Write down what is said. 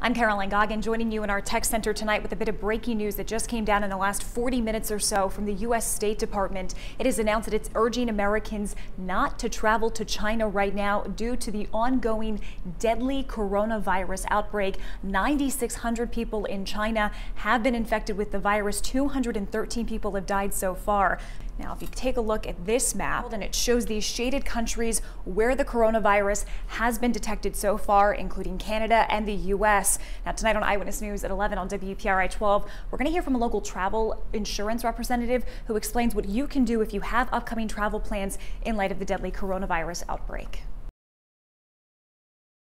I'm Caroline Goggin joining you in our tech center tonight with a bit of breaking news that just came down in the last 40 minutes or so from the U.S. State Department. It has announced that it's urging Americans not to travel to China right now due to the ongoing deadly coronavirus outbreak. 9,600 people in China have been infected with the virus. 213 people have died so far. Now, if you take a look at this map, and it shows these shaded countries where the coronavirus has been detected so far, including Canada and the U.S. Now, tonight on Eyewitness News at 11 on WPRI 12, we're going to hear from a local travel insurance representative who explains what you can do if you have upcoming travel plans in light of the deadly coronavirus outbreak.